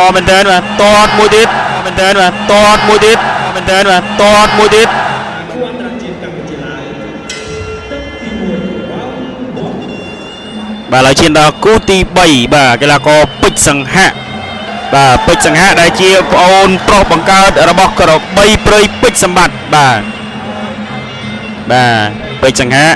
ល្អមែនតើបាទតតមួយទៀតមែនតើបាទតតមួយទៀតមែនតើបាទតតមួយទៀតគួរអន្តរជាតិកម្ពុជាឡើយទឹកទី1របស់បងបាទឥឡូវឈានដល់គូទី3បាទកីឡាករពេជ្រសង្ហៈបាទពេជ្រសង្ហៈដែលជាប្អូនប្រុសបង្កើតរបស់ក្របីព្រៃពេជ្រសម្បត្តិបាទបាទពេជ្រសង្ហៈត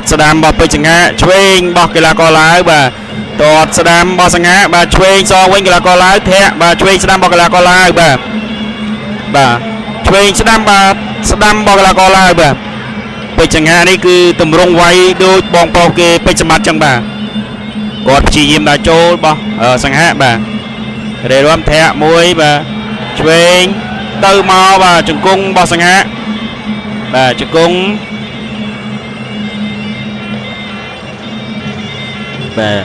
តស្ដាំរបស់ពេជ្រសង្ហៈឆ្វេងរបស់កីឡាករឡាវបាទ តតស្ដាំរបស់សង្ហៈបាទឆ្វេងសងវិញកីឡាករឡាវធាក់បាទឆ្វេងស្ដាំរបស់កីឡាករឡាវបាទបាទឆ្វេងស្ដាំបាទស្ដាំរបស់កីឡាករឡាវបាទពេជ្រចង្ហានេះគឺតម្រង់វាយដូចបងប្រុសគេពេជ្រសម្បត្តិចឹងបាទគាត់ព្យាយាមដាក់ចូលបោះអឺសង្ហាបាទរេរាំធាក់មួយបាទឆ្វេងទៅមកបាទជង្គង់បោះសង្ហាបាទជង្គង់បាទ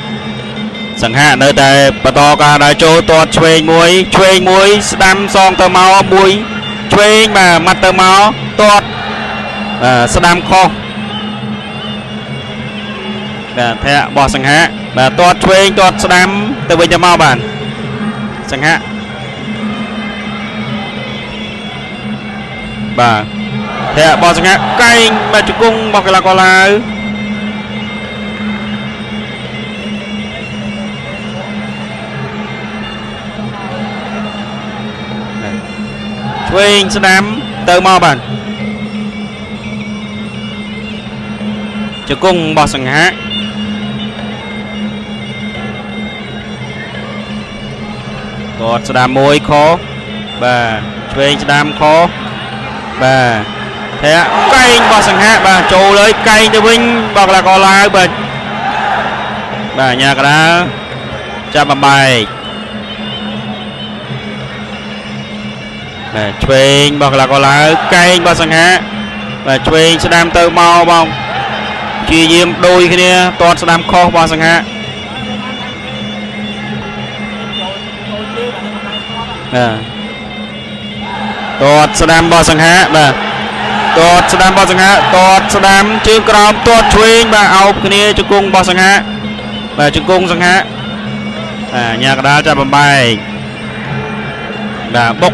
សង្ហានៅតែបន្តការដើរចូលទាត់ឆ្វេងមួយឆ្វេងមួយ ស្ដាំសងទៅមកមួយឆ្វេងបាទម៉ាត់ទៅមកទាត់បាទស្ដាំខុសបាទធាក់បោះសង្ហាបាទទាត់ឆ្វេងទាត់ស្ដាំទៅវិញទៅមកបាទសង្ហាបាទធាក់បោះសង្ហាកែងបាទជង្គង់របស់កីឡាករឡាវ ឆ្វេងស្ដាំទៅមកបាទជង្គង់របស់សង្ហាតតស្ដាមមួយខបាទឆ្វេងស្ដាមខបាទធាក់កែងរបស់សង្ហាបាទចូលលើកែងទៅវិញរបស់កីឡាករឡាវបាទបាទញ៉ាកដាលចាប់បំបែក បាទឆ្វេងរបស់កីឡាករឡាវកែងរបស់សង្ហាបាទឆ្វេងស្ដាមទៅមកបងព្យាយាមដូចគ្នាតតស្ដាំខុសរបស់សង្ហាបាទតតស្ដាំរបស់សង្ហាបាទតតស្ដាំរបស់សង្ហាតតស្ដាំជើងក្រោមតតឆ្វេងបាទអោបគ្នាជង្គង់របស់សង្ហាបាទជង្គង់សង្ហាបាទញ៉ាកដាលចាប់បំបែកបាទបុក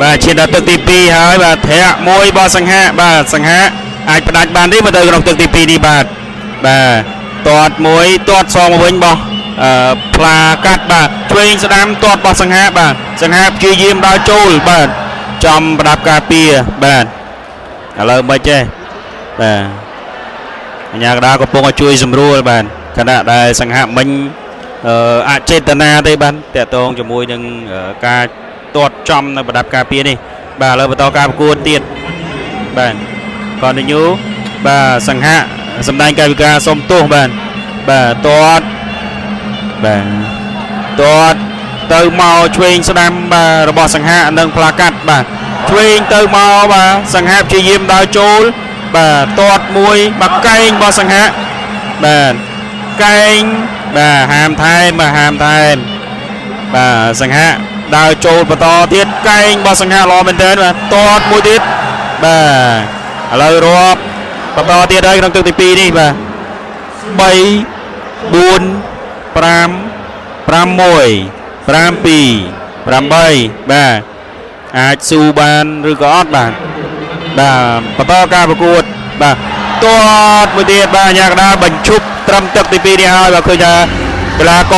បាទឈានដល់ទឹកទី2ហើយបាទធាក់មួយរបស់សង្ហៈបាទសង្ហៈអាចផ្ដាច់បានទេមកទៅក្នុងទឹកទី2នេះបាទបាទតាត់មួយតាត់សងមកវិញរបស់អឺផ្លាកាត់បាទឆ្វេងស្ដាំតាត់របស់សង្ហៈបាទសង្ហៈព្យាយាមដល់ចូលបាទចំប្រដាប់ការពារបាទឥឡូវមិនចេះបាទអញ្ញាកដាកំពុងឲ្យជួយសម្រួលបាទខណៈដែលសង្ហៈមិញអឺអចេតនាទេបាទតកតងជាមួយនឹងការទាត់ ចំនៅប្រដាប់ការពារនេះបាទឥឡូវបន្តការប្រកួតទៀតបាទ continue បាទសង្ហៈសម្ដែងកាយវិការសុំទោសបាទបាទទាត់បាទទាត់ទៅមកឆ្វេងស្ដាំបាទរបស់សង្ហៈនិងផ្លាកាត់បាទឆ្វេងទៅមកបាទសង្ហៈព្យាយាមដើរចូលបាទទាត់មួយបាទកែងរបស់សង្ហៈបាទកែងបាទហាមថែមបាទហាមថែមបាទសង្ហៈ ដើរចូលបន្តទៀតកែងរបស់សង្ហៈល្អមែនទែនបាទទាត់មួយទៀតបាទឥឡូវរាប់បន្តទៀតហើយក្នុងទឹកទី2នេះបាទ3 4 5 6 7 8បាទអាចស៊ូបានឬក៏អត់បាទបាទបន្តការប្រកួតបាទទាត់មួយទៀតបាទអាញាកដាលបញ្ឈប់ត្រឹមទឹកទី2នេះហើយបាទឃើញថាកីឡាករ